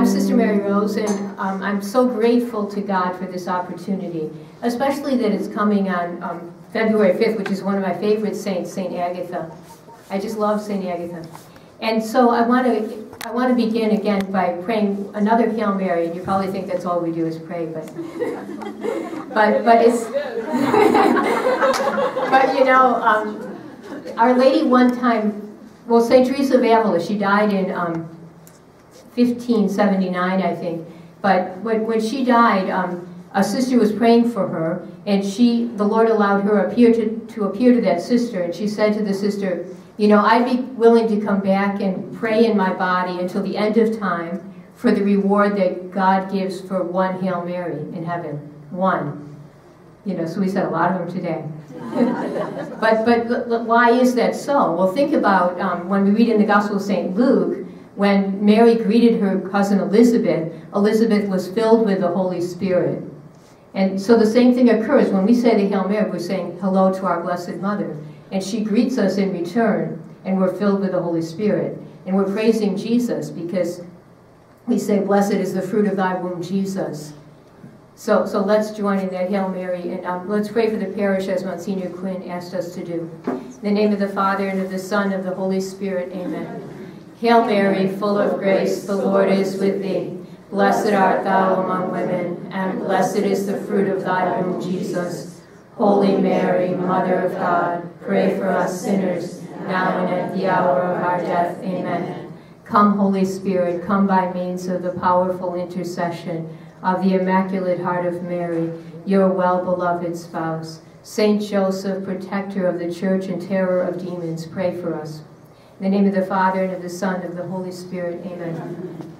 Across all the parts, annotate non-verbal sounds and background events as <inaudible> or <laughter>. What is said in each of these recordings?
I'm Sister Mary Rose, and um, I'm so grateful to God for this opportunity, especially that it's coming on um, February 5th, which is one of my favorite saints, St. Agatha. I just love St. Agatha. And so I want to I want to begin again by praying another Hail Mary, and you probably think that's all we do is pray, but <laughs> but but it's <laughs> but you know, um, Our Lady one time, well, Saint Teresa of Avila, she died in um, 1579, I think. But when, when she died, um, a sister was praying for her, and she, the Lord allowed her appear to, to appear to that sister, and she said to the sister, you know, I'd be willing to come back and pray in my body until the end of time for the reward that God gives for one Hail Mary in heaven. One. You know, so we said a lot of them today. <laughs> but, but why is that so? Well, think about um, when we read in the Gospel of St. Luke, when Mary greeted her cousin Elizabeth, Elizabeth was filled with the Holy Spirit. And so the same thing occurs when we say the Hail Mary, we're saying hello to our Blessed Mother. And she greets us in return, and we're filled with the Holy Spirit. And we're praising Jesus because we say, Blessed is the fruit of thy womb, Jesus. So, so let's join in that Hail Mary, and um, let's pray for the parish as Monsignor Quinn asked us to do. In the name of the Father, and of the Son, and of the Holy Spirit, amen. Hail Mary, full of grace, the Lord is with thee. Blessed art thou among women, and blessed is the fruit of thy womb, Jesus. Holy Mary, Mother of God, pray for us sinners, now and at the hour of our death. Amen. Come, Holy Spirit, come by means of the powerful intercession of the Immaculate Heart of Mary, your well-beloved spouse. Saint Joseph, protector of the church and terror of demons, pray for us. In the name of the Father, and of the Son, and of the Holy Spirit. Amen.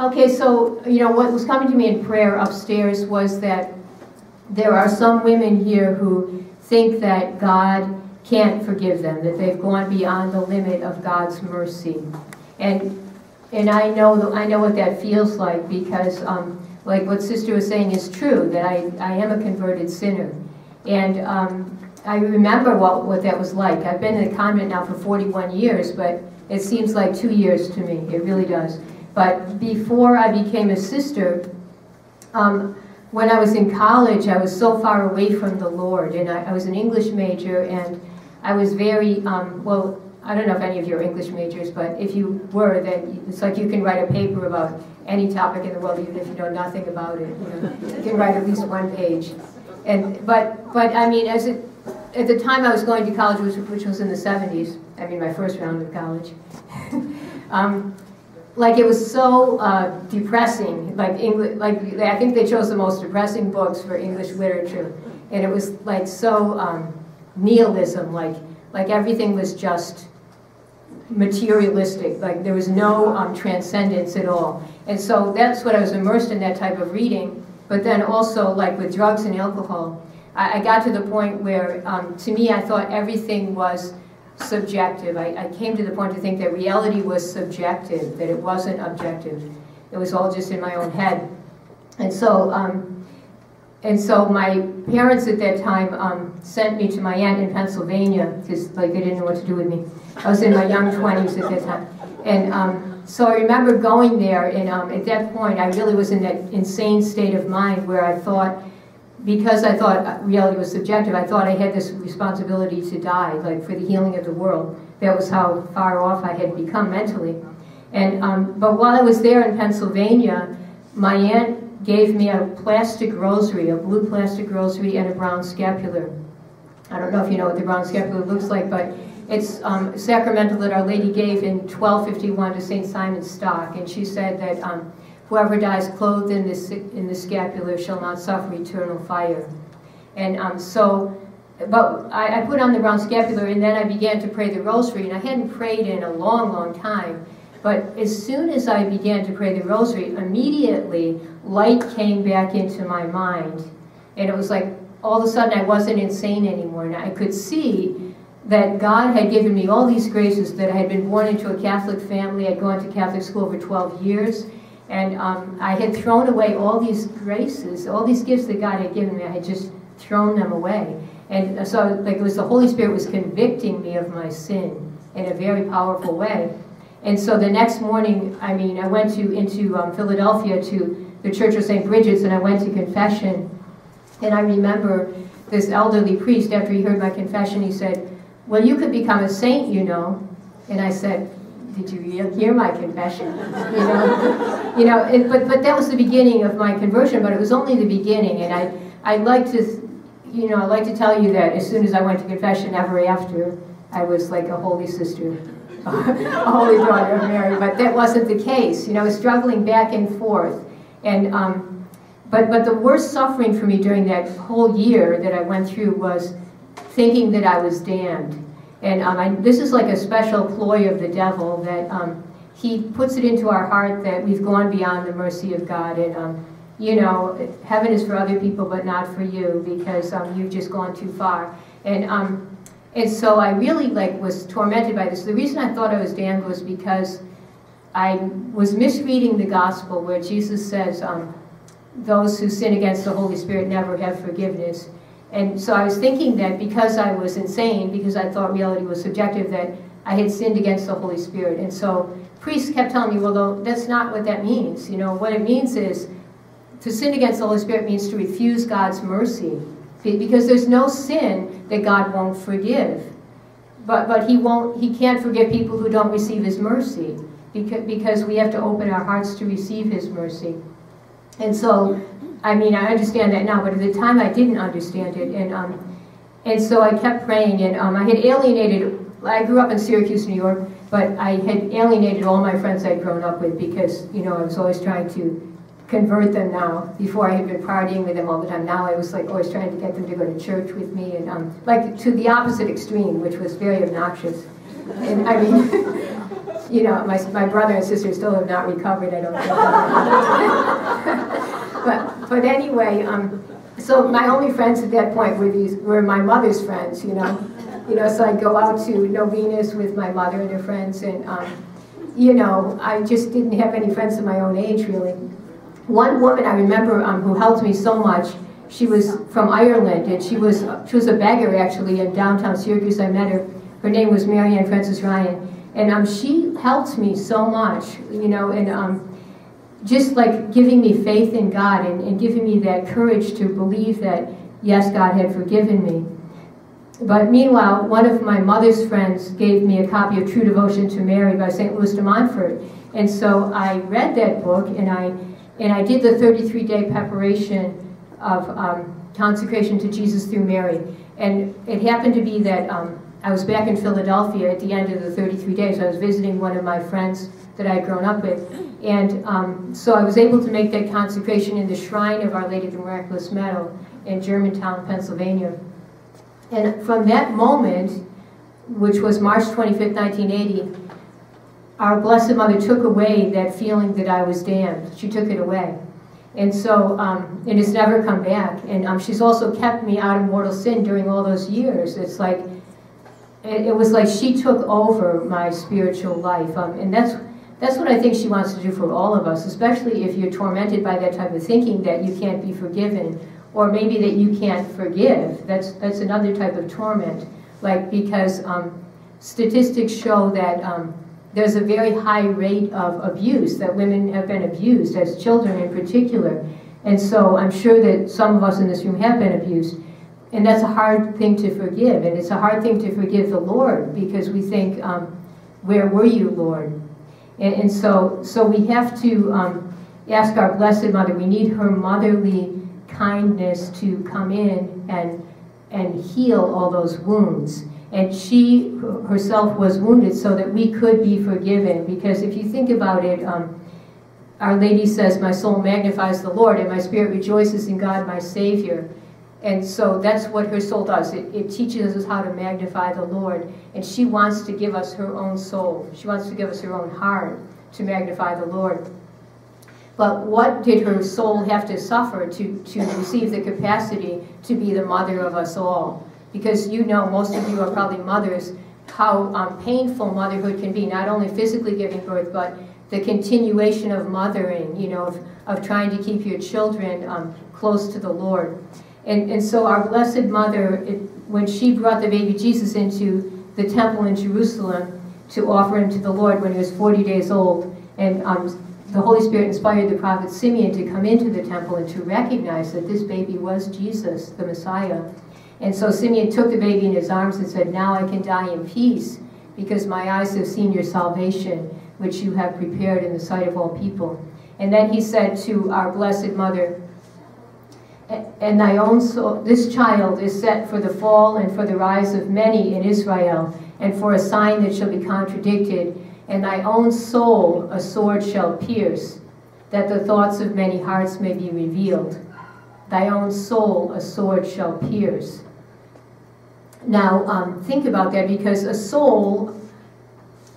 Okay, so, you know, what was coming to me in prayer upstairs was that there are some women here who think that God can't forgive them, that they've gone beyond the limit of God's mercy. And and I know I know what that feels like because um, like what sister was saying is true, that I, I am a converted sinner. And um, I remember what, what that was like. I've been in the convent now for 41 years, but it seems like two years to me. It really does. But before I became a sister, um, when I was in college, I was so far away from the Lord, and I, I was an English major, and I was very, um, well, I don't know if any of you are English majors, but if you were, then it's like you can write a paper about any topic in the world, even if you know nothing about it. You, know, you can write at least one page. And but but I mean, as it at the time I was going to college, which, was in the 70s. I mean, my first round of college. <laughs> um, like it was so uh, depressing. Like English, like I think they chose the most depressing books for English literature, and it was like so um, nihilism. Like like everything was just materialistic. Like there was no um, transcendence at all. And so that's what I was immersed in that type of reading. But then also like with drugs and alcohol, I, I got to the point where um, to me I thought everything was subjective. I, I came to the point to think that reality was subjective, that it wasn't objective. It was all just in my own head. And so um, and so my parents at that time um, sent me to my aunt in Pennsylvania because like they didn't know what to do with me. I was in my young 20s at that time. And um, so I remember going there and um, at that point I really was in that insane state of mind where I thought, because I thought reality was subjective, I thought I had this responsibility to die, like for the healing of the world. That was how far off I had become mentally. And, um, but while I was there in Pennsylvania, my aunt gave me a plastic rosary, a blue plastic rosary and a brown scapular. I don't know if you know what the brown scapular looks like, but it's um, sacramental that Our Lady gave in 1251 to St. Simon's Stock, and she said that um, whoever dies clothed in this in the scapular shall not suffer eternal fire. And um, so, but I, I put on the brown scapular, and then I began to pray the rosary, and I hadn't prayed in a long, long time. But as soon as I began to pray the rosary, immediately light came back into my mind. And it was like all of a sudden I wasn't insane anymore. And I could see that God had given me all these graces, that I had been born into a Catholic family. I'd gone to Catholic school for 12 years. And um, I had thrown away all these graces, all these gifts that God had given me. I had just thrown them away. And so like it was the Holy Spirit was convicting me of my sin in a very powerful way. And so the next morning, I mean, I went to into um, Philadelphia to the Church of St. Bridget's, and I went to confession. And I remember this elderly priest, after he heard my confession, he said, "Well, you could become a saint, you know." And I said, "Did you hear my confession?" you know, <laughs> you know. It, but but that was the beginning of my conversion. But it was only the beginning, and I I'd like to, you know, I'd like to tell you that as soon as I went to confession, ever after, I was like a holy sister. <laughs> a holy daughter of Mary, but that wasn't the case. You know, I was struggling back and forth. And, um, but, but the worst suffering for me during that whole year that I went through was thinking that I was damned. And um, I, this is like a special ploy of the devil that um, he puts it into our heart that we've gone beyond the mercy of God. And, um, you know, heaven is for other people, but not for you because um, you've just gone too far. And um, and so I really like was tormented by this. The reason I thought I was damned was because I was misreading the gospel where Jesus says, um, those who sin against the Holy Spirit never have forgiveness. And so I was thinking that because I was insane, because I thought reality was subjective, that I had sinned against the Holy Spirit. And so priests kept telling me, well, that's not what that means. You know, what it means is to sin against the Holy Spirit means to refuse God's mercy because there's no sin that God won't forgive. But, but he, won't, he can't forgive people who don't receive his mercy because, because we have to open our hearts to receive his mercy. And so, I mean, I understand that now, but at the time I didn't understand it. And, um, and so I kept praying, and um, I had alienated, I grew up in Syracuse, New York, but I had alienated all my friends I'd grown up with because, you know, I was always trying to convert them now. Before I had been partying with them all the time. Now I was like always trying to get them to go to church with me, and um, like to the opposite extreme, which was very obnoxious. And I mean, <laughs> you know, my my brother and sister still have not recovered. I don't think. <laughs> but but anyway, um, so my only friends at that point were these were my mother's friends. You know, you know, so I'd go out to novenas with my mother and her friends, and um, you know, I just didn't have any friends of my own age really. One woman I remember um, who helped me so much, she was from Ireland, and she was she was a beggar actually in downtown Syracuse. I met her. Her name was Marianne Frances Ryan, and um, she helped me so much, you know, and um, just like giving me faith in God and, and giving me that courage to believe that yes, God had forgiven me. But meanwhile, one of my mother's friends gave me a copy of True Devotion to Mary by St. Louis de Montfort. And so I read that book and I and I did the 33-day preparation of um, consecration to Jesus through Mary. And it happened to be that um, I was back in Philadelphia at the end of the 33 days. I was visiting one of my friends that I had grown up with. And um, so I was able to make that consecration in the shrine of Our Lady of the Miraculous Medal in Germantown, Pennsylvania. And from that moment, which was March 25th, 1980, our Blessed Mother took away that feeling that I was damned. She took it away. And so, um, and it's never come back. And um, she's also kept me out of mortal sin during all those years. It's like, it, it was like she took over my spiritual life. Um, and that's, that's what I think she wants to do for all of us, especially if you're tormented by that type of thinking that you can't be forgiven, or maybe that you can't forgive. That's, that's another type of torment. Like, because um, statistics show that um, there's a very high rate of abuse, that women have been abused, as children in particular. And so I'm sure that some of us in this room have been abused. And that's a hard thing to forgive. And it's a hard thing to forgive the Lord because we think, um, where were you, Lord? And, and, so, so we have to um, ask our Blessed Mother, we need her motherly kindness to come in and, and heal all those wounds and she herself was wounded so that we could be forgiven. Because if you think about it, um, Our Lady says, My soul magnifies the Lord, and my spirit rejoices in God, my Savior. And so that's what her soul does. It, it, teaches us how to magnify the Lord. And she wants to give us her own soul. She wants to give us her own heart to magnify the Lord. But what did her soul have to suffer to, to receive the capacity to be the mother of us all? because you know, most of you are probably mothers, how um, painful motherhood can be, not only physically giving birth, but the continuation of mothering, you know, of, of trying to keep your children um, close to the Lord. And, and so our Blessed Mother, it, when she brought the baby Jesus into the temple in Jerusalem to offer him to the Lord when he was 40 days old. And um, the Holy Spirit inspired the prophet Simeon to come into the temple and to recognize that this baby was Jesus, the Messiah. And so Simeon took the baby in his arms and said, Now I can die in peace, because my eyes have seen your salvation, which you have prepared in the sight of all people. And then he said to our Blessed Mother, and thy own soul, this child is set for the fall and for the rise of many in Israel, and for a sign that shall be contradicted, and thy own soul a sword shall pierce, that the thoughts of many hearts may be revealed. Thy own soul a sword shall pierce. Now, um, think about that because a soul,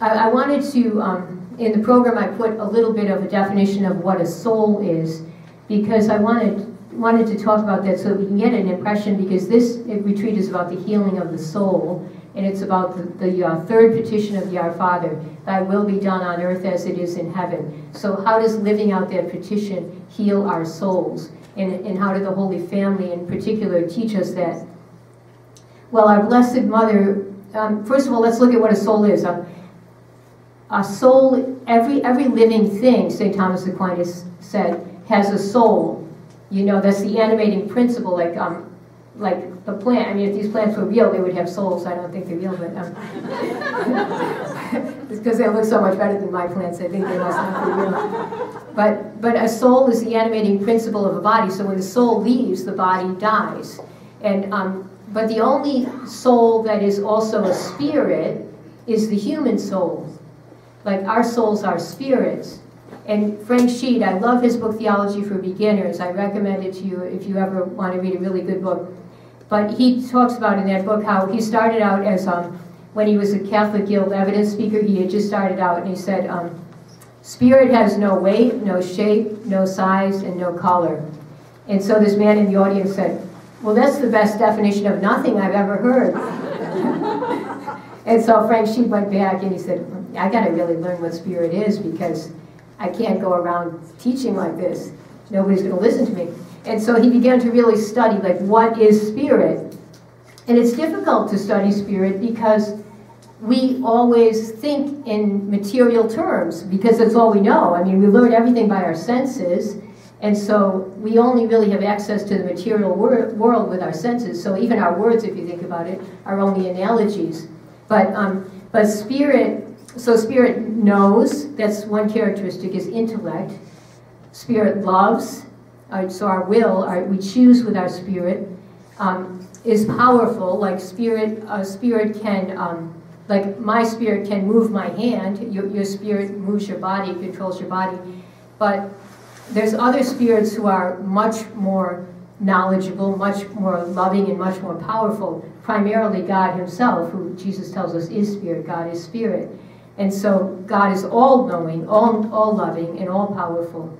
I, I wanted to, um, in the program, I put a little bit of a definition of what a soul is because I wanted wanted to talk about that so that we can get an impression because this retreat is about the healing of the soul and it's about the, the uh, third petition of the Our Father, Thy will be done on earth as it is in heaven. So how does living out that petition heal our souls? And, and how did the Holy Family in particular teach us that? Well, our Blessed Mother, um, first of all, let's look at what a soul is. Um, a soul, every, every living thing, St. Thomas Aquinas said, has a soul. You know, that's the animating principle, like um, like the plant. I mean, if these plants were real, they would have souls. I don't think they're real, but um, it's <laughs> because they look so much better than my plants. I think they must not be real. But but a soul is the animating principle of a body. So when the soul leaves, the body dies. And um, but the only soul that is also a spirit is the human soul. Like our souls are spirits. And Frank Sheed, I love his book Theology for Beginners. I recommend it to you if you ever want to read a really good book. But he talks about in that book how he started out as, um, when he was a Catholic Guild evidence speaker, he had just started out and he said, um, Spirit has no weight, no shape, no size, and no color. And so this man in the audience said, Well, that's the best definition of nothing I've ever heard. <laughs> and so Frank Sheed went back and he said, I got to really learn what spirit is because I can't go around teaching like this. Nobody's going to listen to me. And so he began to really study, like, what is spirit? And it's difficult to study spirit because we always think in material terms because that's all we know. I mean, we learn everything by our senses, and so we only really have access to the material wor world with our senses. So even our words, if you think about it, are only analogies. But um, but spirit so spirit knows, that's one characteristic, is intellect. Spirit loves, uh, so our will, our, we choose with our spirit, um, is powerful. Like spirit, uh, spirit can, um, like my spirit can move my hand, your, your spirit moves your body, controls your body. But there's other spirits who are much more knowledgeable, much more loving, and much more powerful. Primarily God Himself, who Jesus tells us is spirit. God is spirit. And so God is all knowing, all, all loving, and all powerful.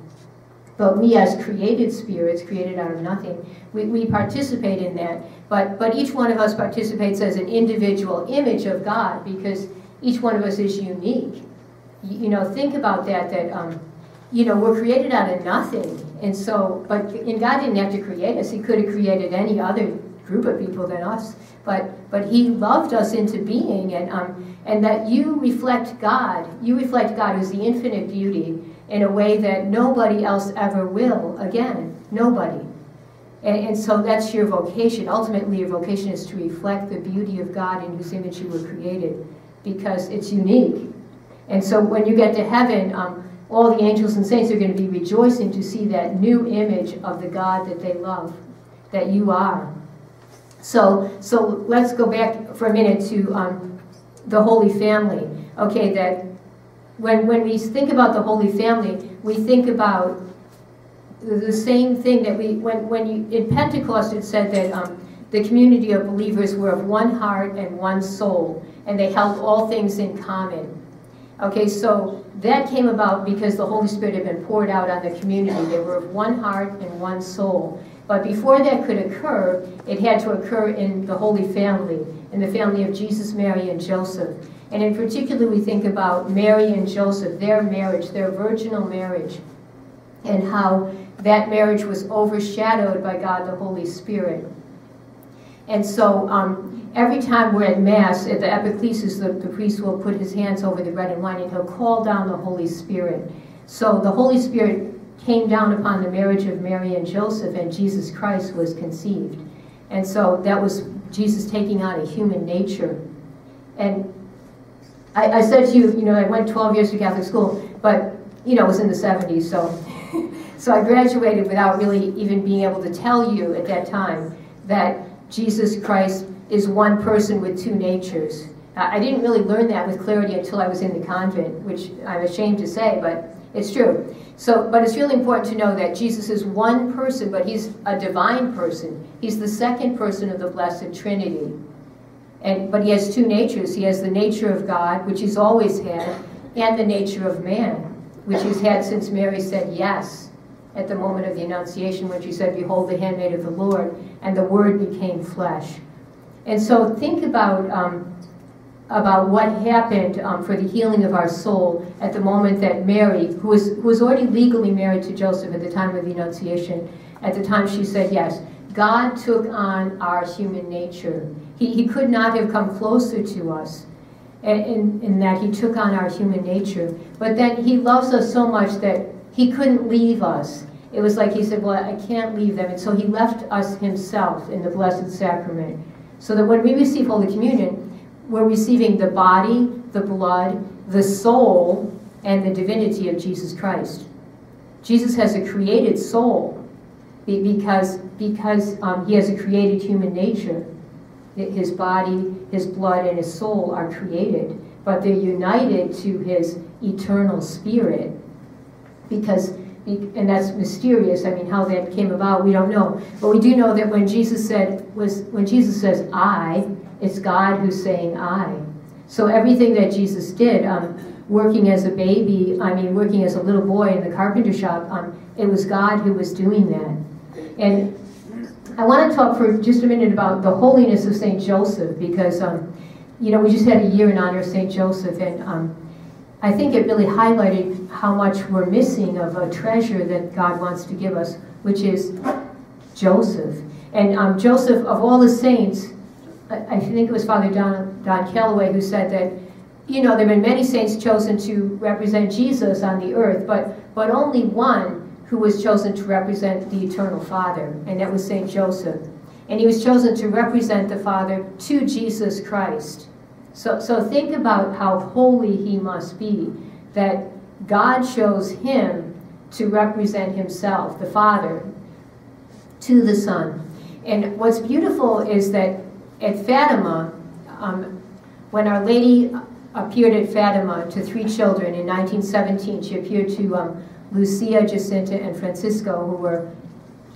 But we, as created spirits, created out of nothing, we, we participate in that. But, but each one of us participates as an individual image of God because each one of us is unique. You, you know, think about that, that, um, you know, we're created out of nothing. And so, but and God didn't have to create us. He could have created any other group of people than us. But, but He loved us into being. And, um, and that you reflect God. You reflect God as the infinite beauty in a way that nobody else ever will again. Nobody. And, and, so that's your vocation. Ultimately, your vocation is to reflect the beauty of God in whose image you were created because it's unique. And so when you get to heaven, um, all the angels and saints are going to be rejoicing to see that new image of the God that they love, that you are. So, so let's go back for a minute to um, the Holy Family. Okay, that when, when we think about the Holy Family, we think about the same thing that we, when, when you, in Pentecost it said that um, the community of believers were of one heart and one soul, and they held all things in common. Okay, so that came about because the Holy Spirit had been poured out on the community. They were of one heart and one soul. But before that could occur, it had to occur in the Holy Family, in the family of Jesus, Mary, and Joseph. And in particular, we think about Mary and Joseph, their marriage, their virginal marriage, and how that marriage was overshadowed by God the Holy Spirit. And so um, every time we're at Mass, at the epiclesis, the, the priest will put his hands over the bread and wine and he'll call down the Holy Spirit. So the Holy Spirit came down upon the marriage of Mary and Joseph, and Jesus Christ was conceived. And so that was Jesus taking on a human nature. And I, I said to you, you know, I went 12 years to Catholic school, but, you know, it was in the 70s, so. <laughs> so I graduated without really even being able to tell you at that time that Jesus Christ is one person with two natures. I didn't really learn that with clarity until I was in the convent, which I'm ashamed to say, but it's true. So, but it's really important to know that Jesus is one person, but he's a divine person. He's the second person of the Blessed Trinity. And, but he has two natures. He has the nature of God, which he's always had, and the nature of man, which he's had since Mary said yes at the moment of the Annunciation when she said, Behold the handmaid of the Lord, and the Word became flesh. And so think about um, about what happened um, for the healing of our soul at the moment that Mary, who was, who was already legally married to Joseph at the time of the Annunciation, at the time she said yes, God took on our human nature. He, he could not have come closer to us in, in that he took on our human nature. But then he loves us so much that he couldn't leave us. It was like he said, Well, I can't leave them. And so he left us himself in the Blessed Sacrament. So that when we receive Holy Communion, we're receiving the body, the blood, the soul, and the divinity of Jesus Christ. Jesus has a created soul because, because um, he has a created human nature. His body, his blood, and his soul are created, but they're united to his eternal spirit because and that's mysterious. I mean, how that came about, we don't know. But we do know that when Jesus said was when Jesus says "I," It's God who's saying I. So everything that Jesus did, um, working as a baby, I mean, working as a little boy in the carpenter shop, um, it was God who was doing that. And I want to talk for just a minute about the holiness of St. Joseph because, um, you know, we just had a year in honor of St. Joseph, and um, I think it really highlighted how much we're missing of a treasure that God wants to give us, which is Joseph. And um, Joseph, of all the saints, I think it was Father Don, Don Calloway who said that, you know, there have been many saints chosen to represent Jesus on the earth, but, but only one who was chosen to represent the eternal Father, and that was St. Joseph. And he was chosen to represent the Father to Jesus Christ. So, so think about how holy he must be, that God chose him to represent himself, the Father, to the Son. And what's beautiful is that at Fatima, um, when Our Lady appeared at Fatima to three children in 1917, she appeared to um, Lucia, Jacinta, and Francisco, who were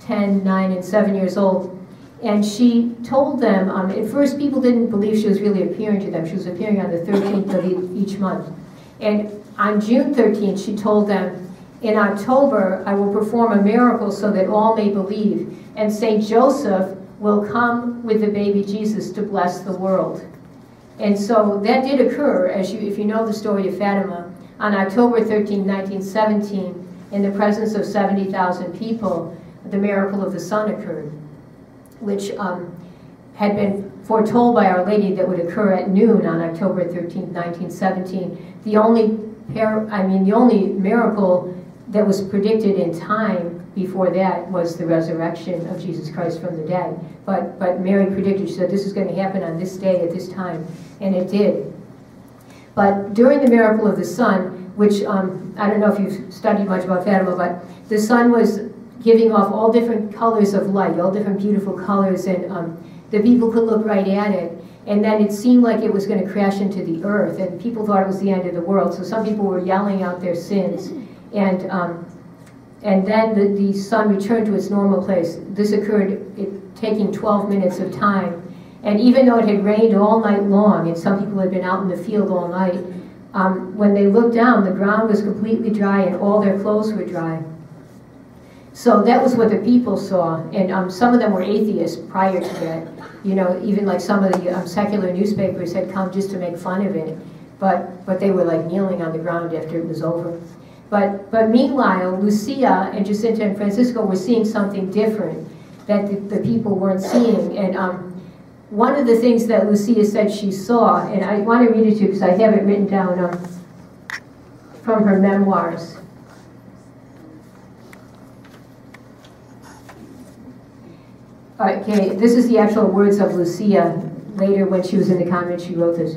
10, 9, and 7 years old. And she told them, um, at first people didn't believe she was really appearing to them. She was appearing on the 13th of each month. And on June 13th, she told them, in October, I will perform a miracle so that all may believe. And St. Joseph will come with the baby Jesus to bless the world. And so that did occur, as you, if you know the story of Fatima, on October 13, 1917, in the presence of 70,000 people, the miracle of the sun occurred, which um, had been foretold by Our Lady that would occur at noon on October 13, 1917. The only, I mean, the only miracle that was predicted in time before that was the resurrection of Jesus Christ from the dead. But, but Mary predicted, she said, this is going to happen on this day at this time, and it did. But during the miracle of the sun, which um, I don't know if you've studied much about Fatima, but the sun was giving off all different colors of light, all different beautiful colors, and um, the people could look right at it. And then it seemed like it was going to crash into the earth, and people thought it was the end of the world. So some people were yelling out their sins. And um, and then the, the sun returned to its normal place. This occurred it, taking 12 minutes of time. And even though it had rained all night long, and some people had been out in the field all night, um, when they looked down, the ground was completely dry and all their clothes were dry. So that was what the people saw, and um, some of them were atheists prior to that. You know, even like some of the um, secular newspapers had come just to make fun of it, but but they were like kneeling on the ground after it was over. But, but meanwhile, Lucia and Jacinta and Francisco were seeing something different that the, the people weren't seeing. And um, one of the things that Lucia said she saw, and I want to read it to you because I have it written down um, from her memoirs. Okay, this is the actual words of Lucia. Later, when she was in the convent, she wrote this.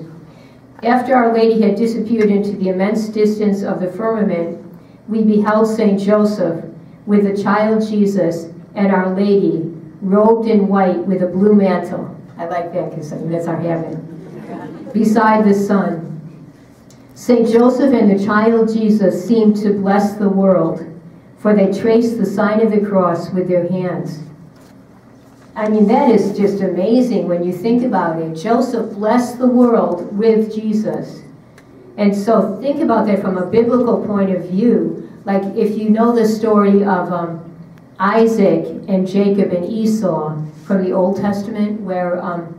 After Our Lady had disappeared into the immense distance of the firmament, we beheld St. Joseph with the child Jesus and Our Lady, robed in white with a blue mantle. I like that because that's our heaven. Beside the sun. St. Joseph and the child Jesus seemed to bless the world, for they traced the sign of the cross with their hands. I mean, that is just amazing when you think about it. Joseph blessed the world with Jesus. And so think about that from a biblical point of view. Like if you know the story of um, Isaac and Jacob and Esau from the Old Testament, where um,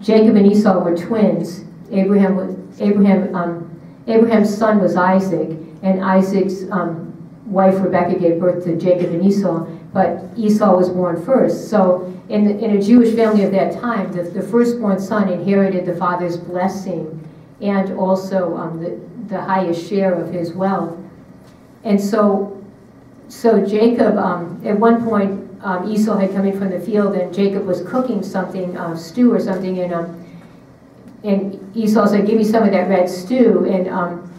Jacob and Esau were twins. Abraham, Abraham, um, Abraham's son was Isaac, and Isaac's um, wife Rebecca gave birth to Jacob and Esau but Esau was born first. So in, the, in a Jewish family of that time, the, the firstborn son inherited the father's blessing and also um, the, the highest share of his wealth. And so, so Jacob, um, at one point, um, Esau had come in from the field and Jacob was cooking something, uh, stew or something, and, um, and Esau said, give me some of that red stew. And, um,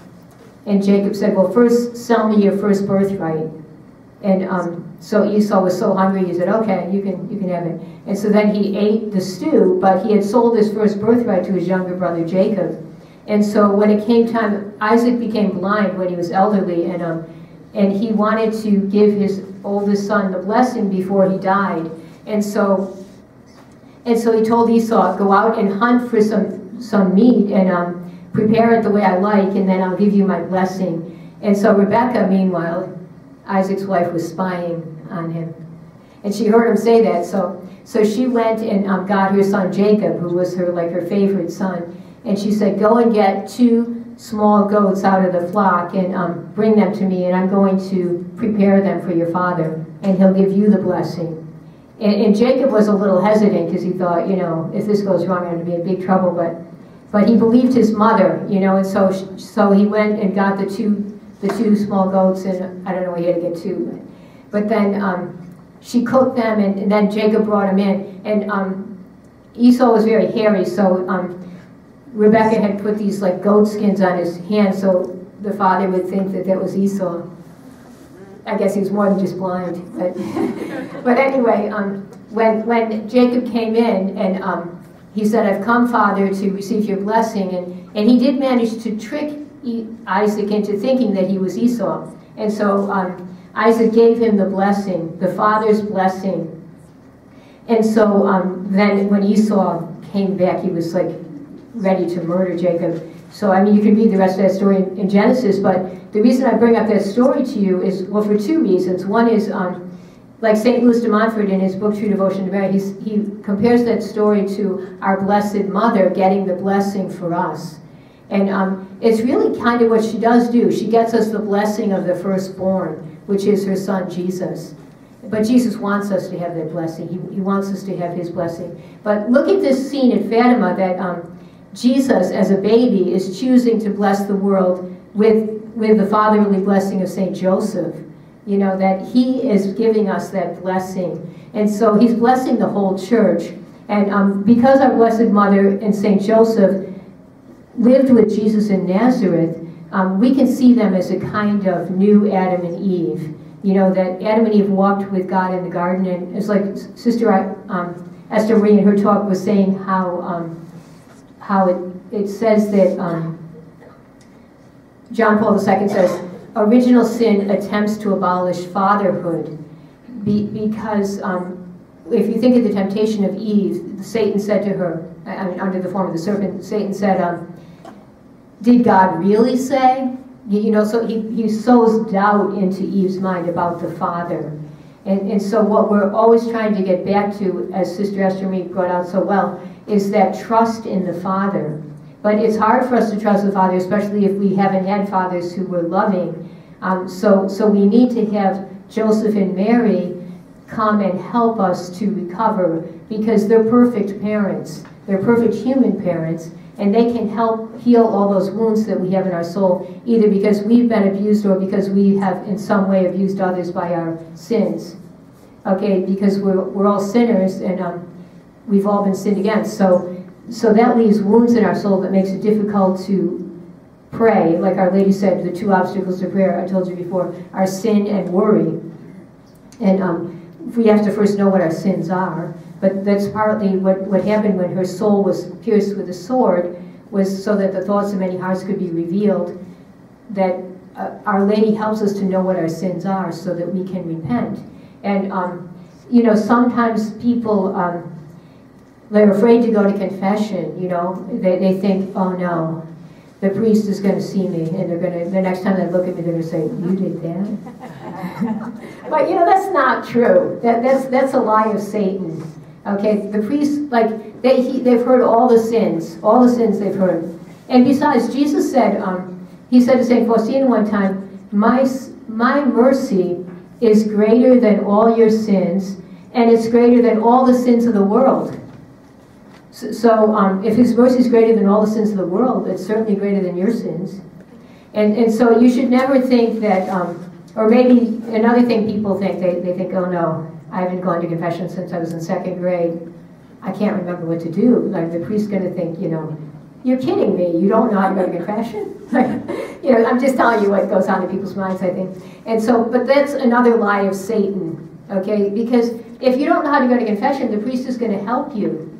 and Jacob said, well, first sell me your first birthright. And um, so Esau was so hungry, he said, okay, you can, you can have it. And so then he ate the stew, but he had sold his first birthright to his younger brother Jacob. And so when it came time, Isaac became blind when he was elderly, and, um, and he wanted to give his oldest son the blessing before he died. And so, and so he told Esau, go out and hunt for some, some meat and um, prepare it the way I like, and then I'll give you my blessing. And so Rebecca, meanwhile, Isaac's wife was spying on him. And she heard him say that, so so she went and um, got her son Jacob, who was her like her favorite son, and she said, "Go and get two small goats out of the flock and um, bring them to me, and I'm going to prepare them for your father, and he'll give you the blessing." And, and Jacob was a little hesitant because he thought, you know, if this goes wrong, I'm going to be in big trouble. But but he believed his mother, you know, and so so he went and got the two the two small goats, and I don't know, he had to get two. But but then um, she cooked them, and, and, then Jacob brought them in. And um, Esau was very hairy, so um, Rebecca had put these like goat skins on his hands, so the father would think that that was Esau. I guess he was more than just blind. But, <laughs> but anyway, um, when, when Jacob came in and um, he said, I've come, Father, to receive your blessing. And, and he did manage to trick Isaac into thinking that he was Esau. And so um, Isaac gave him the blessing, the father's blessing. And so um, then when Esau came back, he was like ready to murder Jacob. So, I mean, you can read the rest of that story in, in Genesis, but the reason I bring up that story to you is, well, for two reasons. One is, um, like St. Louis de Montfort in his book, True Devotion to Mary, he compares that story to our Blessed Mother getting the blessing for us. And um, it's really kind of what she does do. She gets us the blessing of the firstborn, which is her son Jesus. But Jesus wants us to have that blessing. He, he wants us to have his blessing. But look at this scene at Fatima that um, Jesus, as a baby, is choosing to bless the world with, with the fatherly blessing of St. Joseph. You know, that he is giving us that blessing. And so he's blessing the whole church. And um, because our Blessed Mother and St. Joseph lived with Jesus in Nazareth, um, we can see them as a kind of new Adam and Eve. You know, that Adam and Eve walked with God in the garden, and it's like Sister um, Esther Marie in her talk was saying how, um, how it, it says that um, John Paul II says, original sin attempts to abolish fatherhood be, because um, if you think of the temptation of Eve, Satan said to her, I mean, under the form of the serpent, Satan said, um, did God really say? You know, so he, he sows doubt into Eve's mind about the Father. And, and so what we're always trying to get back to, as Sister Esther Meek brought out so well, is that trust in the Father. But it's hard for us to trust the Father, especially if we haven't had fathers who were loving. Um, so, so we need to have Joseph and Mary come and help us to recover because they're perfect parents. They're perfect human parents, and they can help heal all those wounds that we have in our soul, either because we've been abused or because we have in some way abused others by our sins. Okay, because we're, we're all sinners and um, we've all been sinned against. So, so that leaves wounds in our soul that makes it difficult to pray. Like Our Lady said, the two obstacles to prayer, I told you before, are sin and worry. And um, we have to first know what our sins are. But that's partly what, what happened when her soul was pierced with a sword, was so that the thoughts of many hearts could be revealed, that uh, Our Lady helps us to know what our sins are so that we can repent. And, um, you know, sometimes people, um, they're afraid to go to confession, you know. They, they think, oh no, the priest is going to see me, and they're going to, the next time they look at me, they're going to say, you did that? <laughs> but, you know, that's not true. That, that's, that's a lie of Satan. Okay, the priest, like, they, he, they've heard all the sins, all the sins they've heard. And besides, Jesus said, um, he said to St. Faustina one time, my, my mercy is greater than all your sins, and it's greater than all the sins of the world. So, so um, if his mercy is greater than all the sins of the world, it's certainly greater than your sins. And, and so you should never think that, um, or maybe another thing people think, they, they think, oh no, I haven't gone to confession since I was in second grade. I can't remember what to do. Like the priest's going to think, you know, you're kidding me. You don't know how to go to confession? <laughs> you know, I'm just telling you what goes on in people's minds, I think. And so, but that's another lie of Satan, okay? Because if you don't know how to go to confession, the priest is going to help you.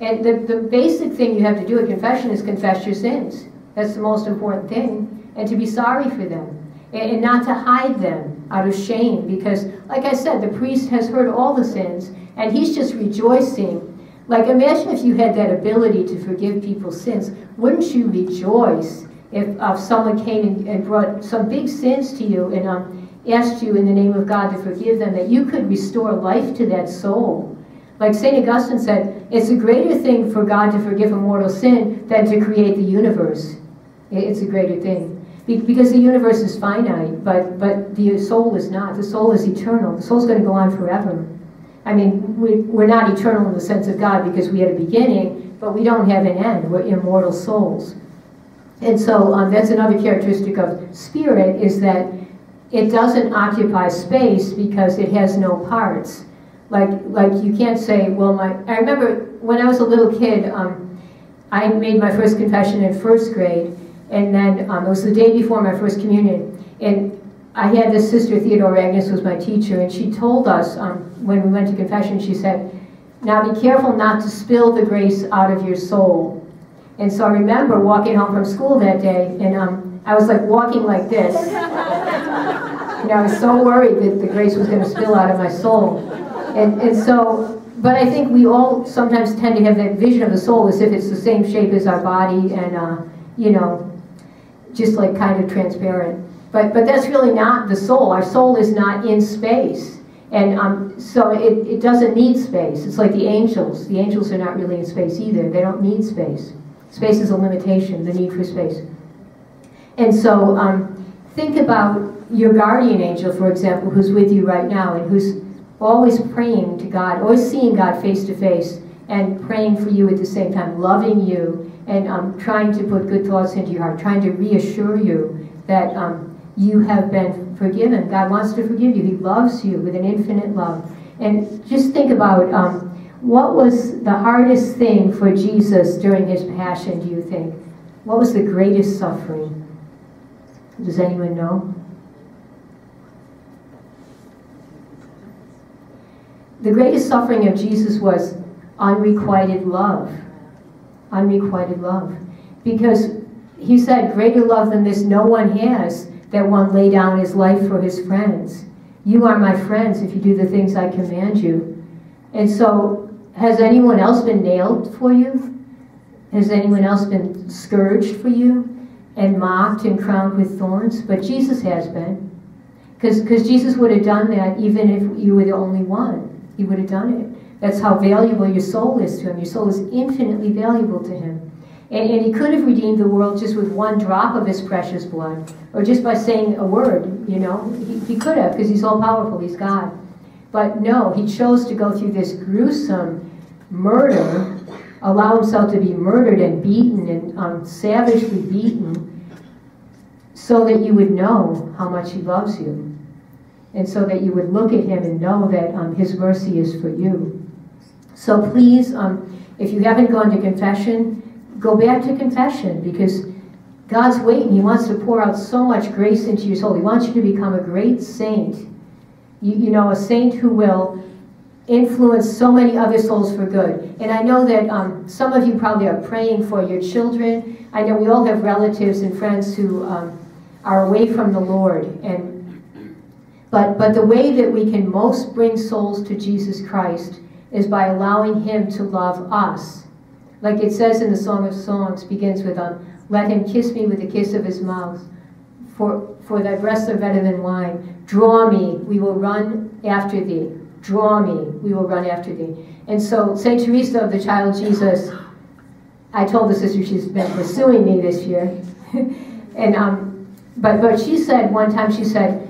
And the, the basic thing you have to do at confession is confess your sins. That's the most important thing. And to be sorry for them. And, and not to hide them out of shame. Because, like I said, the priest has heard all the sins, and he's just rejoicing like, imagine if you had that ability to forgive people's sins. Wouldn't you rejoice if uh, someone came and, and, brought some big sins to you and um, asked you in the name of God to forgive them, that you could restore life to that soul? Like St. Augustine said, it's a greater thing for God to forgive a mortal sin than to create the universe. It's a greater thing. Because the universe is finite, but, but the soul is not. The soul is eternal. The soul's going to go on forever. I mean, we, we're not eternal in the sense of God because we had a beginning, but we don't have an end. We're immortal souls. And so um, that's another characteristic of spirit is that it doesn't occupy space because it has no parts. Like, like you can't say, well, my, I remember when I was a little kid, um, I made my first confession in first grade, and then um, it was the day before my first communion, and I had this sister, Theodore Agnes who was my teacher, and she told us um, when we went to confession, she said, now be careful not to spill the grace out of your soul. And so I remember walking home from school that day, and um, I was like walking like this. <laughs> you know, I was so worried that the grace was going to spill out of my soul. And, and so, but I think we all sometimes tend to have that vision of the soul as if it's the same shape as our body and, uh, you know, just like kind of transparent. But, but that's really not the soul. Our soul is not in space. And um, so it, it doesn't need space. It's like the angels. The angels are not really in space either. They don't need space. Space is a limitation, the need for space. And so um, think about your guardian angel, for example, who's with you right now and who's always praying to God, always seeing God face to face and praying for you at the same time, loving you and um, trying to put good thoughts into your heart, trying to reassure you that um, you have been forgiven. God wants to forgive you. He loves you with an infinite love. And just think about um, what was the hardest thing for Jesus during his passion, do you think? What was the greatest suffering? Does anyone know? The greatest suffering of Jesus was unrequited love. Unrequited love. Because he said, Greater love than this no one has that one lay down his life for his friends. You are my friends if you do the things I command you. And so, has anyone else been nailed for you? Has anyone else been scourged for you and mocked and crowned with thorns? But Jesus has been. Because Jesus would have done that even if you were the only one. He would have done it. That's how valuable your soul is to him. Your soul is infinitely valuable to him. And, and, he could have redeemed the world just with one drop of his precious blood, or just by saying a word, you know. He, he could have, because he's all powerful, he's God. But no, he chose to go through this gruesome murder, allow himself to be murdered and beaten and um, savagely beaten, so that you would know how much he loves you. And so that you would look at him and know that um, his mercy is for you. So please, um, if you haven't gone to confession, go back to confession because God's waiting. He wants to pour out so much grace into your soul. He wants you to become a great saint. You, you know, a saint who will influence so many other souls for good. And I know that um, some of you probably are praying for your children. I know we all have relatives and friends who um, are away from the Lord. And but but the way that we can most bring souls to Jesus Christ is by allowing Him to love us. Like it says in the Song of Songs, begins with um, let him kiss me with the kiss of his mouth. For, for thy breasts are better than wine. Draw me, we will run after thee. Draw me, we will run after thee. And so, St. Teresa of the Child Jesus, I told the sister she's been pursuing me this year. <laughs> and um, but but she said one time she said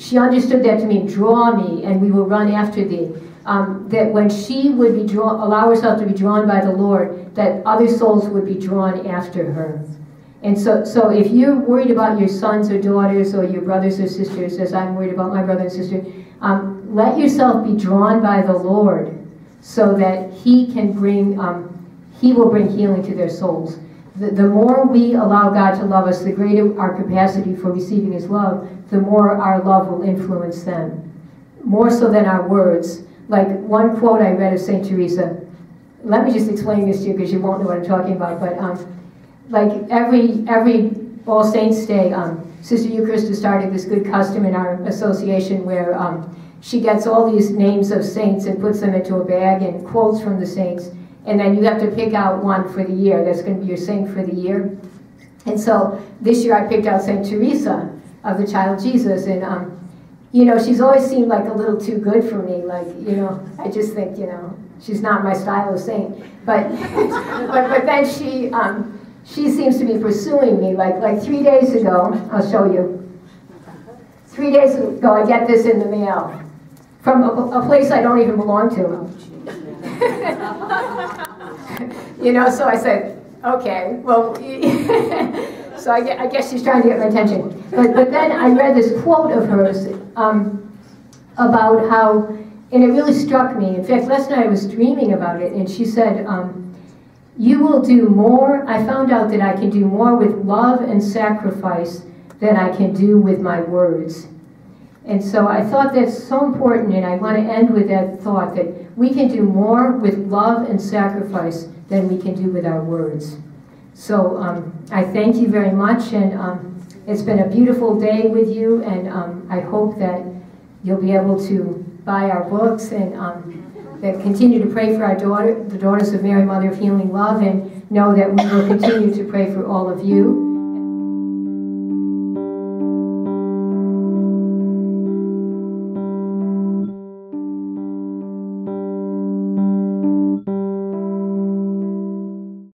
she understood that to mean draw me and we will run after thee um, that when she would be drawn, allow herself to be drawn by the Lord, that other souls would be drawn after her. And so, so if you're worried about your sons or daughters or your brothers or sisters, as I'm worried about my brother and sister, um, let yourself be drawn by the Lord so that He can bring, um, He will bring healing to their souls. The, the more we allow God to love us, the greater our capacity for receiving His love, the more our love will influence them. More so than our words. Like one quote I read of St. Teresa, let me just explain this to you because you won't know what I'm talking about, but um, like every, every All Saints Day, um, Sister Eucharist started this good custom in our association where um, she gets all these names of saints and puts them into a bag and quotes from the saints, and then you have to pick out one for the year that's going to be your saint for the year. And so this year I picked out St. Teresa of the Child Jesus, and um, you know, she's always seemed like a little too good for me. Like, you know, I just think, you know, she's not my style of saint. But, <laughs> but, but then she, um, she seems to be pursuing me. Like, like three days ago, I'll show you. Three days ago, I get this in the mail from a, a place I don't even belong to. You know, so I said, okay, well. <laughs> So I, I, guess she's trying to get my attention. But, but then I read this quote of hers um, about how, and it really struck me. In fact, last night I was dreaming about it, and she said, um, You will do more. I found out that I can do more with love and sacrifice than I can do with my words. And so I thought that's so important, and I want to end with that thought that we can do more with love and sacrifice than we can do with our words. So um, I thank you very much, and um, it's been a beautiful day with you, and um, I hope that you'll be able to buy our books and um, that continue to pray for our daughter, the Daughters of Mary, Mother of Healing Love, and know that we will continue to pray for all of you.